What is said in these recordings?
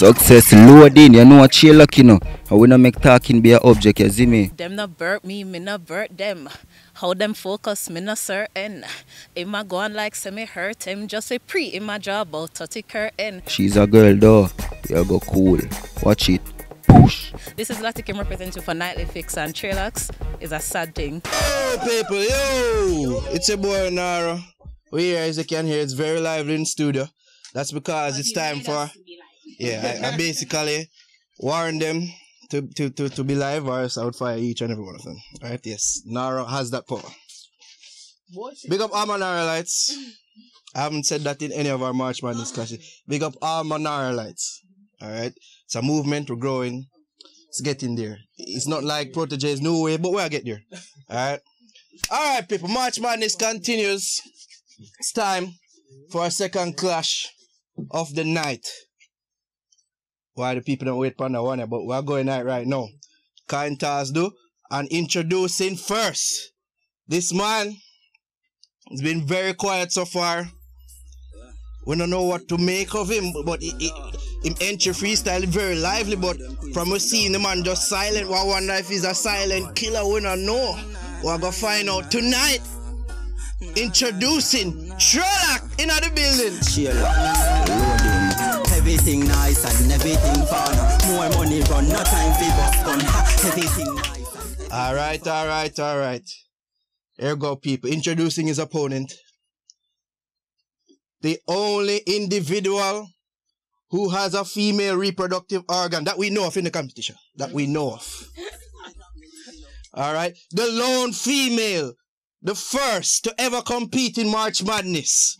Success loading, you know what chill luck, you know. And we not make talking be a object, you see me? Them not burp me, me not burp them. How them focus, me not certain. Am I going like semi hurt him? Just a pre in my job out to the curtain. She's a girl though. You go cool. Watch it. Push. This is LatyKim representative for Nightly Fix and Trailakk is a sad thing. Yo, people, yo! It's your boy Nara. We here, as you can hear, it's very lively in studio. That's because it's time for. Yeah, I, I basically warn them to, to, to, to be live or else I would fire each and every one of them. Right? Yes. Nara has that power. Big up all my lights. I haven't said that in any of our March Madness classes. Big up all my lights. Alright? It's a movement, we're growing. It's getting there. It's not like Protoje's new way, but we'll get there. Alright? Alright, people. March Madness continues. It's time for a second clash of the night. Why the people don't wait for that one, but we're going out right now. Kind task do. And introducing first. This man has been very quiet so far. We don't know what to make of him, but he, he, him entry freestyle very lively, but from us seeing the man just silent, we wonder if he's a silent killer, we don't know. We're gonna find out tonight. Introducing Trailakk in the building. Everything nice and everything fun. More money run, no time for bus gun. Everything nice. All right, all right, all right. Here go, people. Introducing his opponent. The only individual who has a female reproductive organ that we know of in the competition. That we know of. All right. The lone female, the first to ever compete in March Madness,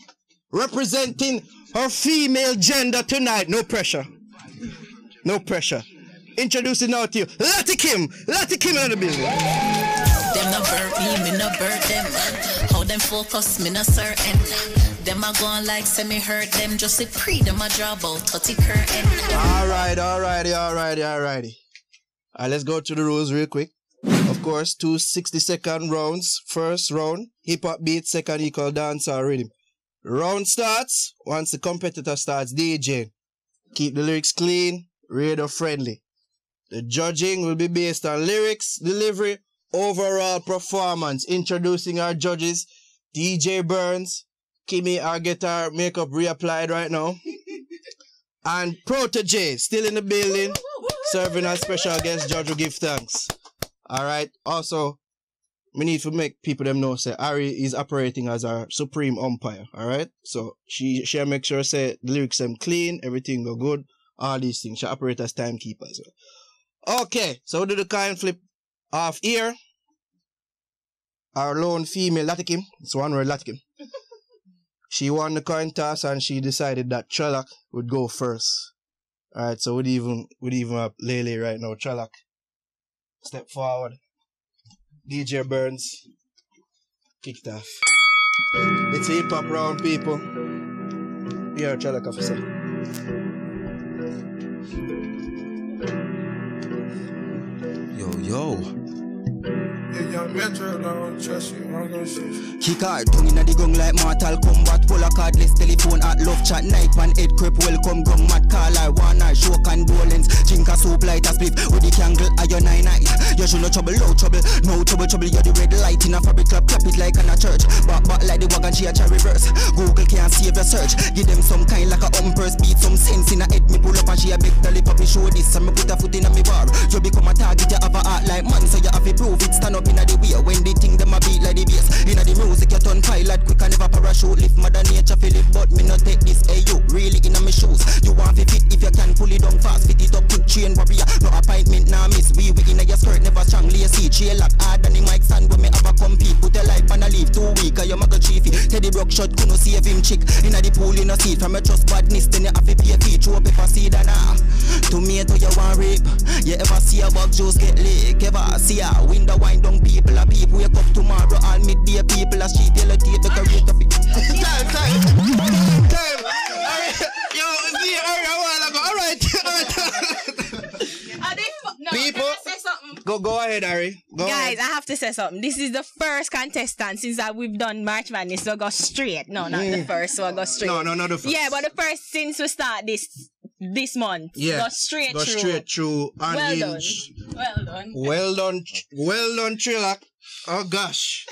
representing her female gender tonight. No pressure. No pressure. Introducing now to you, LatyKim. Lati Kim in the building. Them not burp me, me not burp them. How them focus, me not certain. Them a going like semi hurt them. Just a pre them a drop out to the curtain. All right, all righty, all righty, all righty. All right, let's go to the rules real quick. Of course, two 60 second rounds. First round, hip hop beat, second equal dance or rhythm. Round starts once the competitor starts DJing. Keep the lyrics clean, radio friendly. The judging will be based on lyrics, delivery, overall performance. Introducing our judges, DJ Burns, Kimmy, our guitar makeup reapplied right now. And Protoje still in the building, serving as special guest judge will give thanks. Alright. Also, we need to make people them know say Ari is operating as our supreme umpire. Alright? So she she make sure say the lyrics them clean, everything go good, all these things. She operate as timekeeper as well. Okay, so we do the coin flip off here. Our lone female LatyKim. It's one word LatyKim. She won the coin toss and she decided that Trailakk would go first. Alright, so we'd even we'd even have Lele right now. Trailakk. Step forward. DJ Burns. Kicked off. It's a hip hop round, people. Here, Trailakk officer. Yo, yo. Kick hard, tongue inna the gong like Mortal Kombat. Pull a cardless telephone at love chat night Pan head creep welcome gong mad call I wanna show condolence Drink a soup light a split with the candle a your nine eye You should no trouble, no trouble. No trouble, trouble You're the red light in a fabric club. Clap it like in a church. Back back like the wagon she a try reverse Google can't save your search. Give them some kind like a umpers Beat some sense in a head. Me pull up and she a big belly pop me show this. And me put a foot in a me bar. You become a target You have a heart like man So you have to prove it. Stand up in a the way When the thing them a beat like the bass. In a the music you turn pilot quick and never parachute. Lift mother nature feel it But me not take this. Hey you really in a me shoes. You want to fit if you can pull it down fast. Fit it up quick chain warrior. No appointment nah miss. We we in a your skirt never strong lacy Chain lock hard and the mic stand When me have a compete Put your life on a leave Two week and you muggle chiefy. Teddy Brock shot couldn't save him chick. In a the pool in a seat From a trust badness Then you have to pay fee. Throw pepper seed and ah Tomato you want rape? You ever see a bug juice get lick? Ever see a window wind down people a peep Wake up tomorrow all midday people a street Yellow tape the career to time, time, time. Alright, yo, see, alright, a while ago. Alright, alright. People, go, go ahead, Ari. Go Guys, ahead. I have to say something. This is the first contestant since that we've done March Madness, so go straight. No, not the first, so I go straight. No, no, not the first. Yeah, but the first since we start this this month. Yeah. Go straight Go through. straight through. Well done. Unhinged. Well done. Well done, well done, Trailakk. Oh gosh.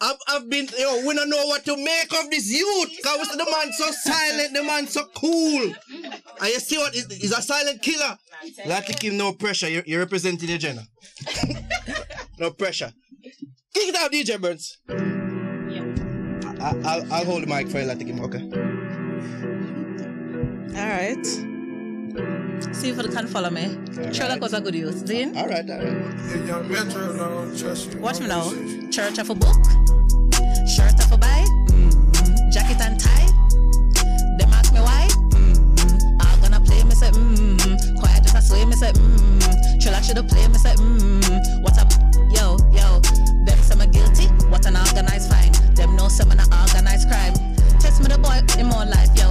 I've, I've been, yo, we don't know what to make of this youth. Cause the man so silent, the man so cool. And you see what, he's, he's a silent killer. Let him no pressure, you're, you're representing your gender. no pressure. Kick it out, DJ Burns. I, I'll, I'll hold the mic for you, let him, okay? Alright. See if you can follow me. Trailakk was a good youth. Dean? Alright, alright. Watch me now. Church of a book. Shirt of a buy. Jacket and tie. They mark me why. All gonna play me say mm. Quiet just a sway me say mm. Trailakk shoulda play me say mm. What up? Yo, yo. Them say me guilty. What an organized fine. Them know say me not organized crime. Test me the boy him on life, yo.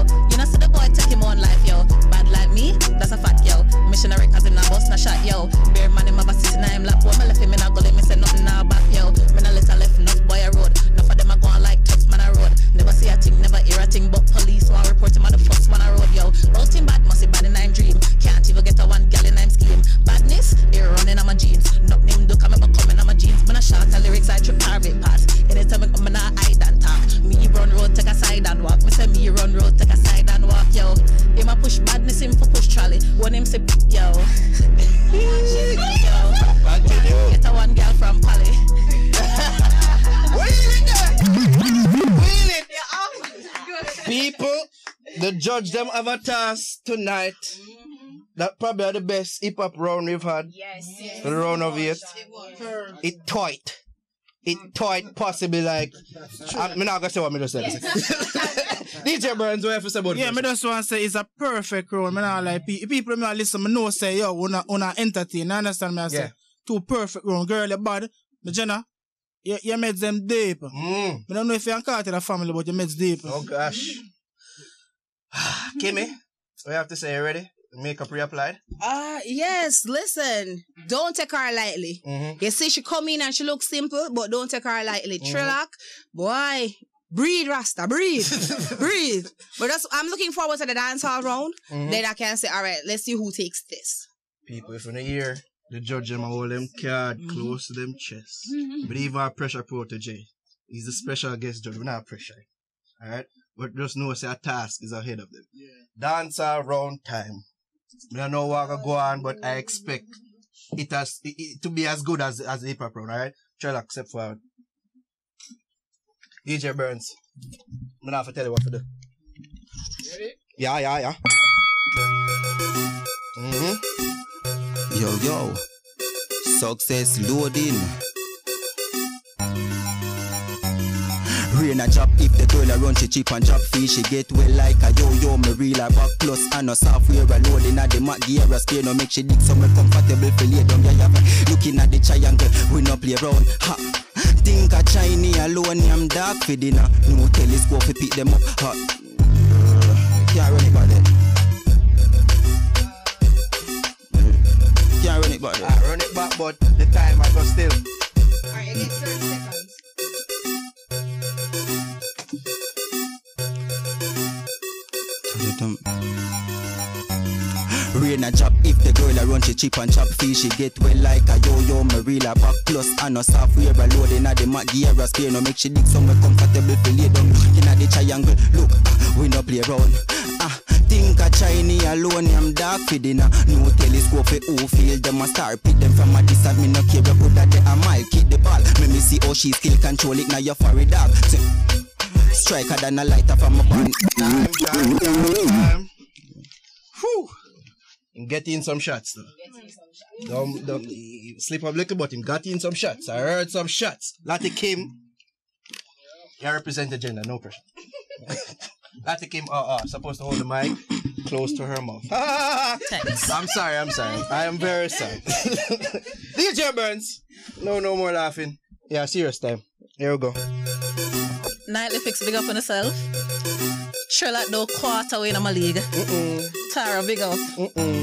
People, the judge them avatars a task tonight. That probably are the best hip hop round we've had. Yes. For the round of it. It tight. It tight, possibly like. I'm not gonna say what me just said. DJ Burns, what you have to say about Yeah, this? me just want to say it's a perfect role. Me not like pe- people me not listen. Me know say yo, wanna wanna entertain. You understand me? I say Yeah. two perfect role. Girl, you bad. Me Jenna, you, you made them deep. Mm. Me don't know if you can call it a family, but you made deep. Oh gosh. Kimmy, you have to say? You ready? Makeup reapplied? Uh yes, listen. Don't take her lightly. Mm-hmm. You see, she come in and she looks simple, but don't take her lightly. Trailakk, boy, breathe, Rasta, breathe, breathe. But that's, I'm looking forward to the dance hall round. Then I can say, all right, let's see who takes this. People, if in a year, the judge them hold them card close to them chest. But even our pressure Protoje, he's the special guest judge. We're not pressure. Alright? But just know say a task is ahead of them. Dance around time. I don't know what will go on, but I expect it has it, it to be as good as as the hip hop round, alright? Try to accept forward. DJ Burns. I'm not have to tell you what to do. Ready? Yeah, yeah, yeah. Mm-hmm. Yo, yo. Success loading. Rain a drop if the girl a run she cheap and drop fee she get well like a yo yo me real a back plus and a software a loading at the mat gear a spare no make she dig somewhere comfortable for lay down yeah yeah. Looking at the triangle we no play around ha. Think a Chinese alone I'm dark for dinner. No telescope fi pick them up ha. Can't run it back there. Can't run it back there. I run it back, but the time I go still. Rain a drop if the girl a run she cheap and chop fee she get well like a yo yo me real a back plus and a soft software a loading at the mat gear a spare. No make she dig somewhere comfortable for lay down. Inna the triangle look we no play around ah think a Chinese alone I'm dark for dinner. No telescope for who feel them a star. Pick them from a distance me no care. Who that they a mile kick the ball. Me me see how she skill control it now your forehead dog. See, striker than a lighter from a band Time, time, time, time. Whew. Get in some shots though. Don't, don't slip up little, but him got in some shots. I heard some shots. LatyKim. You represent the gender, no pressure. LatyKim, uh, uh, supposed to hold the mic close to her mouth. I'm sorry, I'm sorry. I am very sorry. DJ Burns. No, no more laughing. Yeah, serious time. Here we go. Nightly fix big up on yourself. Trailakk do quarter way in my league. Tara big up.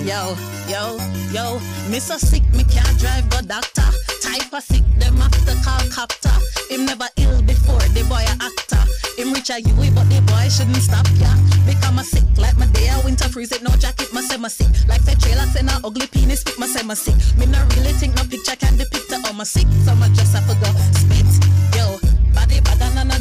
Yo, yo, yo. Me so sick, me can't drive go doctor. Type of sick, them to call copter. Him never ill before, the boy a actor. Him rich a you, but the boy shouldn't stop ya. Become a sick like my day, I winter freeze it, no jacket, my say my sick. Like the trailer, say no ugly penis, pick my say my sick. Me not really think no picture can depict it on oh, my sick, so my just have to go spit.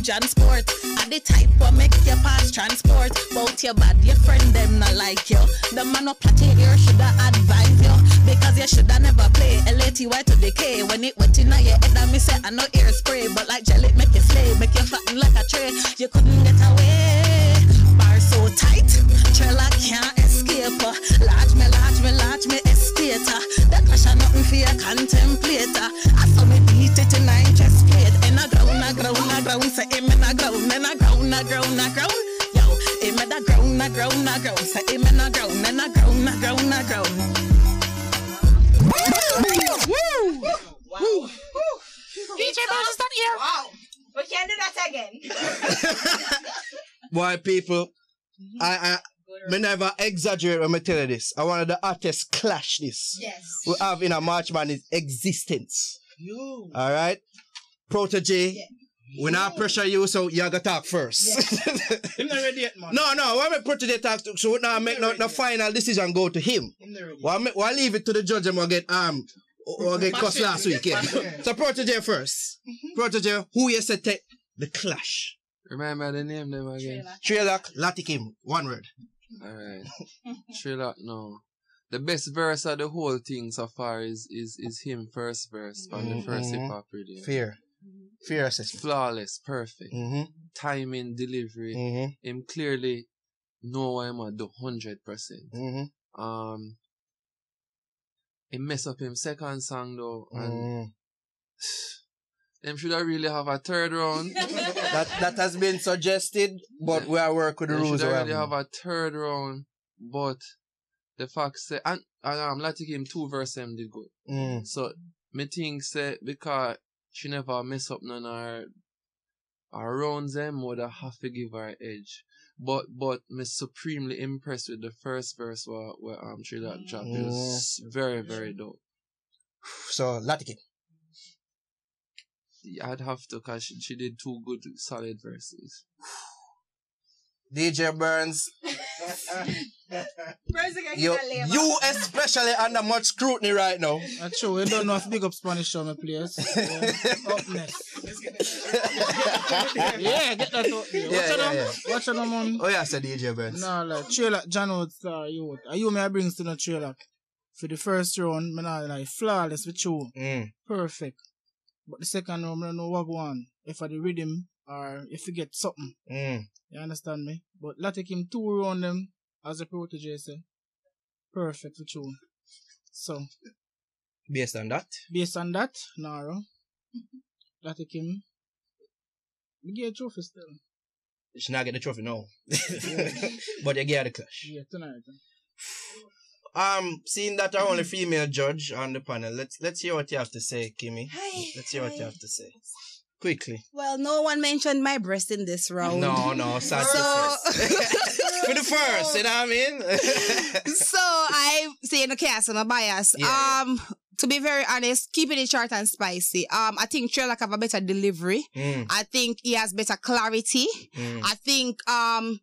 Yo, body bad and no John sport. I the type what make your pass transport. Bout your bad, your friend them not like you. The man up plot your ear shoulda advise you. Because you shoulda never play L-A-T-Y to decay. When it wet in your head, I me say I know ear spray. But like jelly make you slay, make you fatten like a tray. You couldn't get away. Bar so tight, Trailakk can't escape. Large me, large me, large me estate. That clash are nothing for your contemplator. In a ground, a ground, a ground. Yo, him in a ground, a ground, a ground. Say him in a ground, in a ground, a ground, a ground. DJ Burns is not here. Wow. We can't do that again. Boy, people, I, I, me never exaggerate when I tell you this. I wanted the hottest clash this Yes. we have in a March Madness existence. All right, Protoje. We not pressure you, so you gotta talk first. Him not ready yet, man. no, no, when me Protoje talk, to, so we not make no, no final decision go to him. Him not ready. Well, me, well, leave it to the judge and we'll get um, we'll get cussed last week. Yeah. so Protoje first. Protoje, who you said take the clash? Remember the name them again. Trailakk, LatyKim, one word. Alright. Trailer no. The best verse of the whole thing so far is is is him first verse from the 1st Mhm. hip hop rhythm. Fear. Fear assessment. Flawless, perfect. Mm-hmm. Timing, delivery. Mm-hmm. Him clearly know what I'm gonna do hundred percent. Mm-hmm. Um he mess up him second song though and Mm. them should have really have a third round. That that has been suggested, but we are working with the They rules. should we already have. have a third round, but the fact say and, and um LatyKim two verse them did good. Mm. So me think say because she never mess up none of her her rounds them would have to give her edge. But but me supremely impressed with the first verse where where um Trailakk drop It was very, very dope. So LatyKim. I'd have to cause she, she did two good solid verses. DJ Burns, Burns you, you especially under much scrutiny right now. That's true. We don't know if big up Spanish show me players. Yeah. Up next. yeah, get that out there. Yeah, out, yeah, yeah. Watch out, them, man. Oh yeah, said DJ Burns. No, like, trailer, John Oates, uh, you, are you may I brings to the trailer. For the first round, man, I like flawless with you. Mm. Perfect. But the second round, I don't know what go on. If I the rhythm or if you get something. Mm. You understand me? But let take him two round them as a Protoje say. Perfect with you. So Based on that, based on that, Naro, let take him. We get a trophy still. you should not get the trophy now. but you get the clash. Yeah, tonight. Um, seeing that our only female judge on the panel, let's let's hear what you have to say, Kimmy. Hi. Let's hear what you have to say. Quickly. Well, no one mentioned my breast in this round. No, no, So, For the first, you know what I mean? so I say no cast no bias. Yeah, um, to be very honest, keeping it short and spicy. Um, I think Trailakk have a better delivery. Mm, I think he has better clarity. mm, I think um,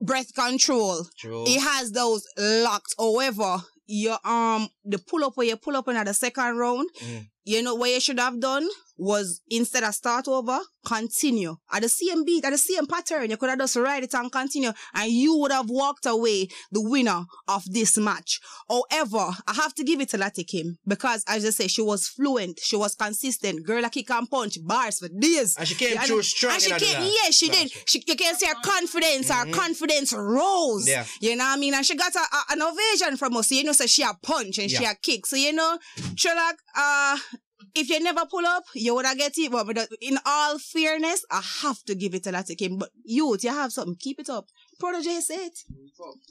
breath control. true. He has those locked. However, your um the pull up where you pull up in the second round, Mm. you know what you should have done was instead of start over, continue at the same beat, at the same pattern. You could have just ride it and continue, and you would have walked away the winner of this match. However, I have to give it to LatyKim because, as I say, she was fluent, she was consistent. Girl, like kick and punch bars for days. And she came Yeah, through strong And she came, last- yeah, she did. She, you can see her confidence, her confidence rose. Yeah. You know what I mean? And she got a, a- an ovation from us. So, you know, so she a punch and she Yeah. a kick. So, you know, Trailakk, uh, if you never pull up, you would have get it. But, in all fairness, I have to give it to LatyKim. But youth, you have something. Keep it up. Protoje say it.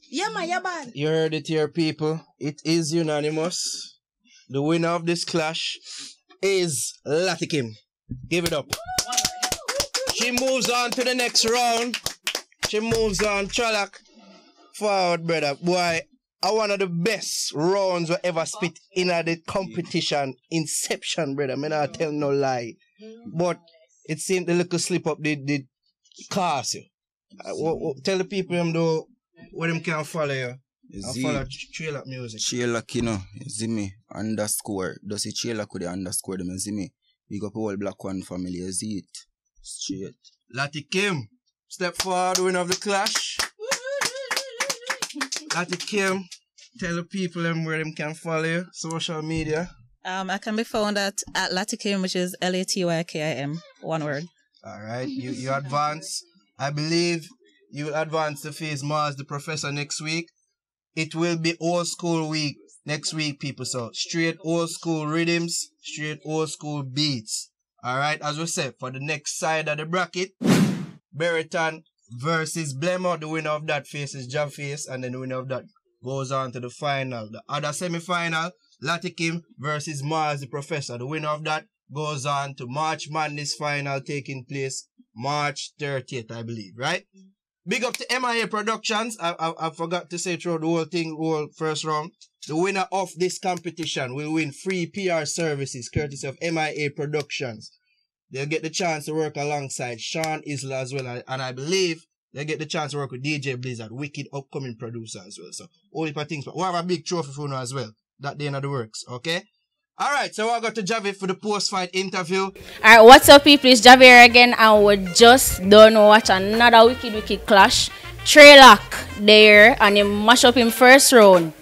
Yeah, man, you're bad. You heard it here, people. It is unanimous. The winner of this clash is LatyKim. Give it up. She moves on to the next round. She moves on. Trailakk, forward, brother. Boy, I one of the best rounds we ever spit in a the competition. Inception, brother. Me not tell no lie. But it seemed the little slip up did, did cost you. Uh, wha- wha- tell the people them though where them can follow you. You see? follow Ch- Trailer Music. Sheila Kino, you see me? Underscore. Does it Sheila could underscore them, you see me? Big up all black one family, you see it? Straight. LatyKim, step forward, winner of the clash. LatyKim, tell the people them where them can follow you. Social media. Um, I can be found at, at LatyKim, which is L A T Y K I M, one word. All right, you you advance. I believe you will advance to face Mars the Professor next week. It will be old school week next week, people. So straight old school rhythms, straight old school beats. All right, as we said, for the next side of the bracket, Beriton versus Blemmer. The winner of that faces Jav Face, and then the winner of that goes on to the final. The other semi-final, LatyKim versus Mars the Professor. The winner of that goes on to March Madness final taking place March 30th, I believe, right? Big up to MIA Productions. I, I, I forgot to say throughout the whole thing, whole first round. The winner of this competition will win free PR services courtesy of MIA Productions. They'll get the chance to work alongside Sean Isla as well. and- I believe they'll get the chance to work with DJ Blizzard, wicked upcoming producer as well. So, all of things. But we have a big trophy for you as well. That day in the works, okay? All right, so I got to Javi for the post-fight interview. Alright, what's up, people? It's Javier again, and we just done watch another wicked, wicked clash. Trailakk there, and he mash up him first round.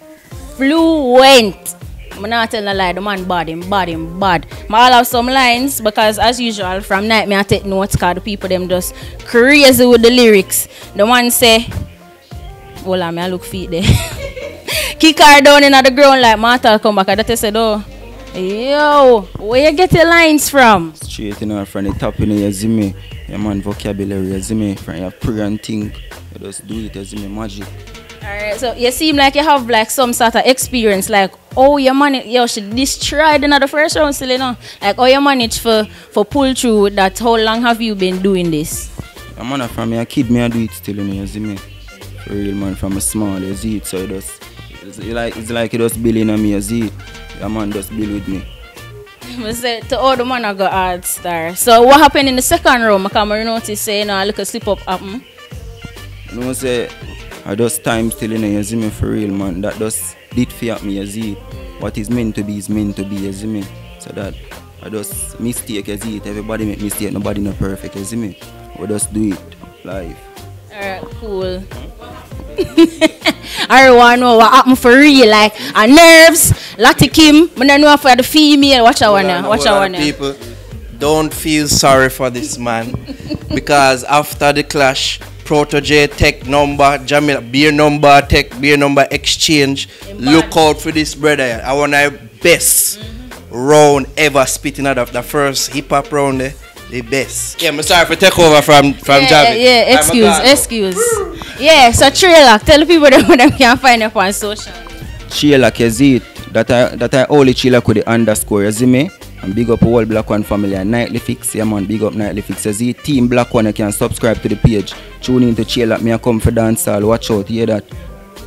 Fluent. I'm not telling a lie, the man bad, him bad, him bad. I have some lines because, as usual, from night me I take notes because the people them just crazy with the lyrics. The man say, Hold on, me I look feet there. Kick her down in the ground like Mortal Kombat. And that said, oh, yo, where you get your lines from? Straight, you know, from the top, you know, you see me. Yeah, man, vocabulary, you. From your pray and think, you just do it, you see magic. Alright, so you seem like you have like some sort of experience, like oh you manage, yo, she destroyed in the first round still, you know, like oh you manage for for pull through with that. How long have you been doing this? Yeah, man, from me a kid, me I do it still, you know, you see me. For real, man, from a small, you see it, so it just, it's like, it's like it just building on me, you see it. Yeah, man, just build with me. I say to all the man I got hard star. So what happened in the second round? I come notice say you know a little slip up happen. You know, say, I just time still, you know, you see me, for real, man. That just did fear me, you see. What is meant to be is meant to be, you see me. So that, I just mistake, you see it. Everybody make mistake, nobody not perfect, you see me. We just do it, live. Alright, cool. I want to know what happened for real, like a nerves, LatyKim. I don't know for the female. Watch out one now. Watch out one now. People, don't feel sorry for this man because after the clash, Protoje tech number, Jamil beer number, tech beer number exchange. Look out for this brother. I want our best round ever spitting out of the first hip hop round. eh, The best. Yeah, I'm sorry for take over from from yeah, Javi. yeah, I'm excuse, excuse. Yeah, so trailer. Tell people that them can find up on social. Sheila, you see it. That I, that I only Sheila could the underscore, you see me? And big up all Black One family and Nightly Fix, yeah man, big up Nightly Fix. You see, Team Black One, you can subscribe to the page. Tune in to Sheila, me I come for dance all. Watch out, you hear that?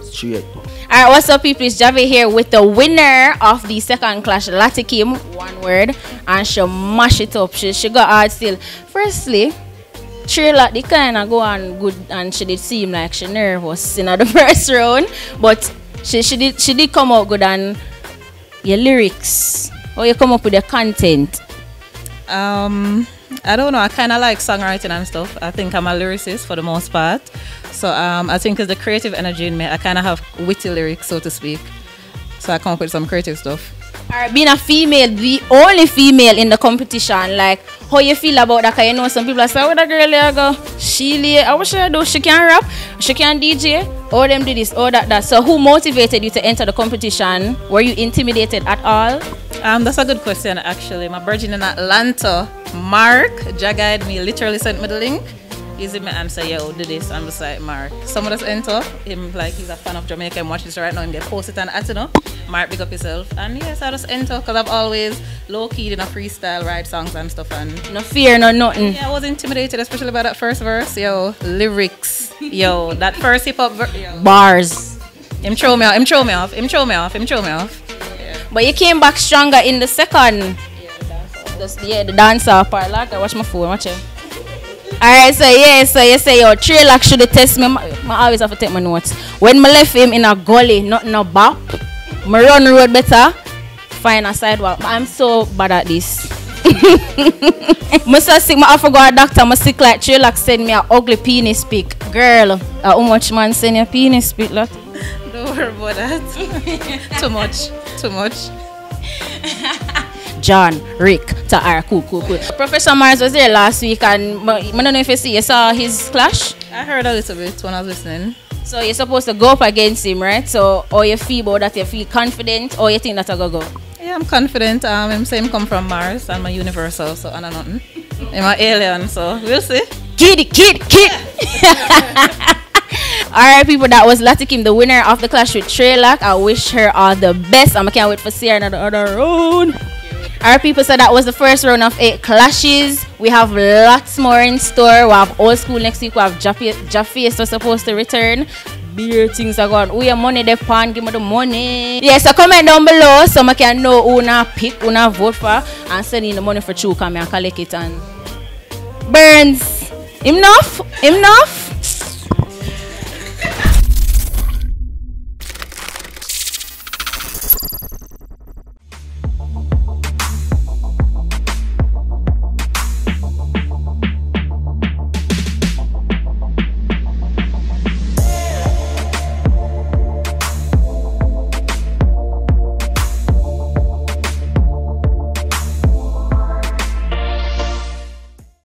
Straight. Alright, what's up, people? It's Javi here with the winner of the second clash, LatyKim, one word, and she mash it up. She, she got hard still. Firstly, Trailer, the kind of go on good, and she did seem like she nervous in the first round, but she, she did she did come out good and your lyrics, or you come up with your content. Um, I don't know. I kind of like songwriting and stuff. I think I'm a lyricist for the most part. So um, I think it's the creative energy in me. I kind of have witty lyrics, so to speak. So I come up with some creative stuff. Alright, being a female, the only female in the competition, like how you feel about that? Cause you know some people are saying, "Oh, that girl there go, she. I wish I do. She can rap, she can DJ. All them do this, all that that." So who motivated you to enter the competition? Were you intimidated at all? Um, that's a good question, actually. My virgin in Atlanta, Mark, Jagguide me, literally sent me the link. Easy me answer, yo, do this. I'm just like, Mark. Someone just enter. Him, like, he's a fan of Jamaica and watch this right now. Him post it and at, you know. Mark, big up yourself. And yes, I just enter because I've always low keyed in a freestyle, write songs and stuff. And No fear, no nothing. yeah, I was intimidated, especially by that first verse. Yo, lyrics. Yo, that first hip hop verse. Bars. Him throw me off. Him throw me off. Him throw me off. Him throw me off. But you came back stronger in the second. Yeah, the dancer part. Like, I watch my phone. Watch it. Alright, so yeah, so you say yo, Trailakk should have test me. I always have to take my notes. When me left him in a gully, not no bop, me run road better, find a sidewalk. I'm so bad at this. so sick, I forgot a doctor. Me sick like Trailakk send me a ugly penis pic. Girl, how much man send you a penis pic, lot? Don't worry about that. Too much. Too much. John, Rick, to our cool, cool, cool. Professor Mars was there last week and I don't know if you see, you saw his clash. I heard a little bit when I was listening. So you're supposed to go up against him, right? So or you feel about that, you feel confident, or you think that I go go. Yeah, I'm confident. Um, him say him come from Mars and my universal, so I don't know nothing. I'm an alien, so we'll see. Kid, kid, kid. Alright, people, that was LatyKim, the winner of the clash with Trailakk. I wish her all the best. I can't wait for see her another other round. Alright, people, so that was the first round of eight clashes. We have lots more in store. We have old school next week. We have Jaffe, Jaffe so supposed to return. Beer things are going. We have money they pan, give me the money. Yeah, so comment down below so I can know who na pick, who na vote for, and send in the money for Chu come and collect it and Burns. Enough? Enough?